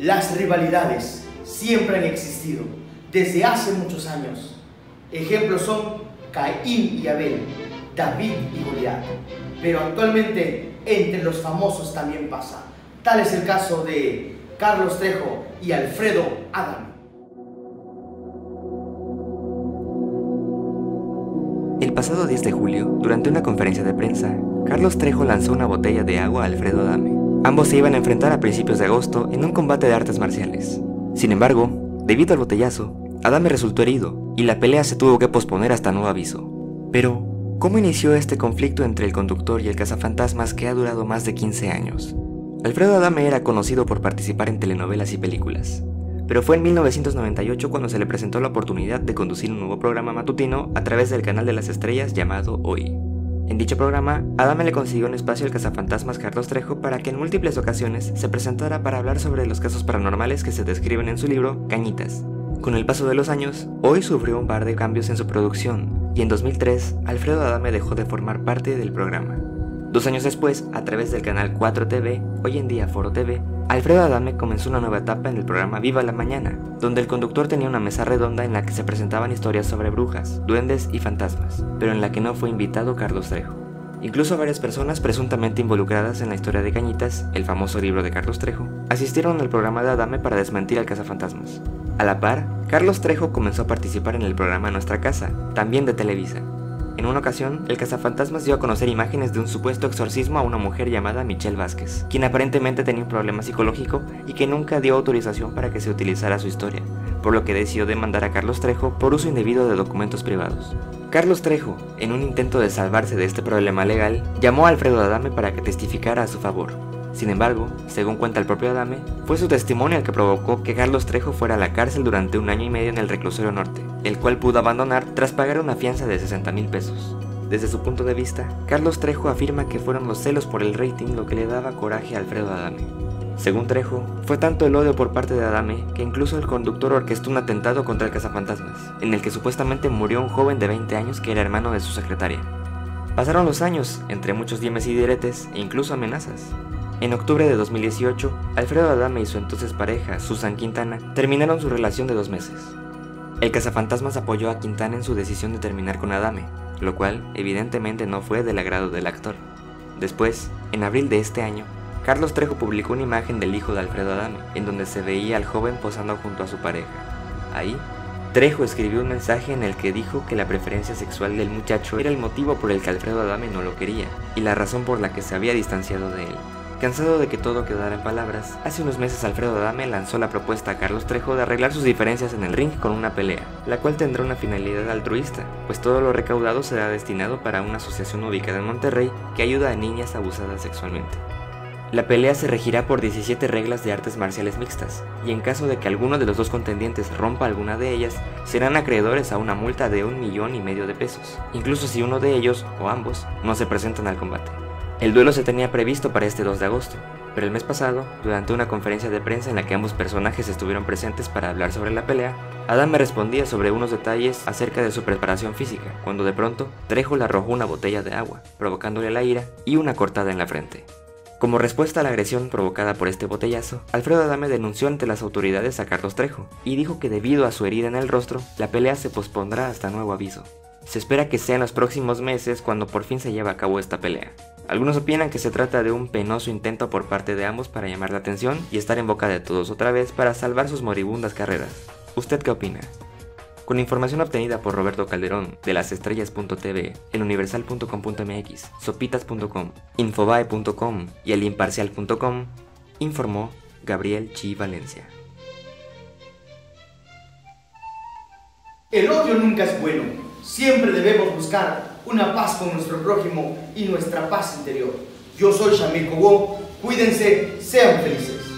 Las rivalidades siempre han existido desde hace muchos años. Ejemplos son Caín y Abel, David y Goliat. Pero actualmente entre los famosos también pasa. Tal es el caso de Carlos Trejo y Alfredo Adam. El pasado 10 de julio, durante una conferencia de prensa, Carlos Trejo lanzó una botella de agua a Alfredo Adame. Ambos se iban a enfrentar a principios de agosto en un combate de artes marciales. Sin embargo, debido al botellazo, Adame resultó herido y la pelea se tuvo que posponer hasta nuevo aviso. Pero, ¿cómo inició este conflicto entre el conductor y el cazafantasmas que ha durado más de 15 años? Alfredo Adame era conocido por participar en telenovelas y películas, pero fue en 1998 cuando se le presentó la oportunidad de conducir un nuevo programa matutino a través del canal de las estrellas llamado Hoy. En dicho programa, Adame le consiguió un espacio al cazafantasmas Carlos Trejo para que en múltiples ocasiones se presentara para hablar sobre los casos paranormales que se describen en su libro Cañitas. Con el paso de los años, Hoy sufrió un par de cambios en su producción, y en 2003, Alfredo Adame dejó de formar parte del programa. Dos años después, a través del canal 4 TV, hoy en día Foro TV, Alfredo Adame comenzó una nueva etapa en el programa Viva la Mañana, donde el conductor tenía una mesa redonda en la que se presentaban historias sobre brujas, duendes y fantasmas, pero en la que no fue invitado Carlos Trejo. Incluso varias personas presuntamente involucradas en la historia de Cañitas, el famoso libro de Carlos Trejo, asistieron al programa de Adame para desmentir al cazafantasmas. A la par, Carlos Trejo comenzó a participar en el programa Nuestra Casa, también de Televisa, en una ocasión, el cazafantasmas dio a conocer imágenes de un supuesto exorcismo a una mujer llamada Michelle Vázquez, quien aparentemente tenía un problema psicológico y que nunca dio autorización para que se utilizara su historia, por lo que decidió demandar a Carlos Trejo por uso indebido de documentos privados. Carlos Trejo, en un intento de salvarse de este problema legal, llamó a Alfredo Adame para que testificara a su favor, sin embargo, según cuenta el propio Adame, fue su testimonio el que provocó que Carlos Trejo fuera a la cárcel durante un año y medio en el reclusorio norte, el cual pudo abandonar tras pagar una fianza de 60 mil pesos. Desde su punto de vista, Carlos Trejo afirma que fueron los celos por el rating lo que le daba coraje a Alfredo Adame. Según Trejo, fue tanto el odio por parte de Adame que incluso el conductor orquestó un atentado contra el cazafantasmas, en el que supuestamente murió un joven de 20 años que era hermano de su secretaria. Pasaron los años, entre muchos dimes y diretes e incluso amenazas, en octubre de 2018, Alfredo Adame y su entonces pareja, Susan Quintana, terminaron su relación de dos meses. El cazafantasmas apoyó a Quintana en su decisión de terminar con Adame, lo cual evidentemente no fue del agrado del actor. Después, en abril de este año, Carlos Trejo publicó una imagen del hijo de Alfredo Adame, en donde se veía al joven posando junto a su pareja. Ahí, Trejo escribió un mensaje en el que dijo que la preferencia sexual del muchacho era el motivo por el que Alfredo Adame no lo quería, y la razón por la que se había distanciado de él. Cansado de que todo quedara en palabras, hace unos meses Alfredo Adame lanzó la propuesta a Carlos Trejo de arreglar sus diferencias en el ring con una pelea, la cual tendrá una finalidad altruista, pues todo lo recaudado será destinado para una asociación ubicada en Monterrey que ayuda a niñas abusadas sexualmente. La pelea se regirá por 17 reglas de artes marciales mixtas, y en caso de que alguno de los dos contendientes rompa alguna de ellas, serán acreedores a una multa de un millón y medio de pesos, incluso si uno de ellos, o ambos, no se presentan al combate. El duelo se tenía previsto para este 2 de agosto, pero el mes pasado, durante una conferencia de prensa en la que ambos personajes estuvieron presentes para hablar sobre la pelea, Adam me respondía sobre unos detalles acerca de su preparación física, cuando de pronto Trejo le arrojó una botella de agua, provocándole la ira y una cortada en la frente. Como respuesta a la agresión provocada por este botellazo, Alfredo Adame denunció ante las autoridades a Carlos Trejo y dijo que debido a su herida en el rostro, la pelea se pospondrá hasta nuevo aviso. Se espera que sea en los próximos meses cuando por fin se lleve a cabo esta pelea. Algunos opinan que se trata de un penoso intento por parte de ambos para llamar la atención y estar en boca de todos otra vez para salvar sus moribundas carreras. ¿Usted qué opina? Con información obtenida por Roberto Calderón de lasestrellas.tv, eluniversal.com.mx, sopitas.com, infobae.com y elimparcial.com, informó Gabriel Chi Valencia. El odio nunca es bueno. Siempre debemos buscar una paz con nuestro prójimo y nuestra paz interior. Yo soy Shamil Cobo, cuídense, sean felices.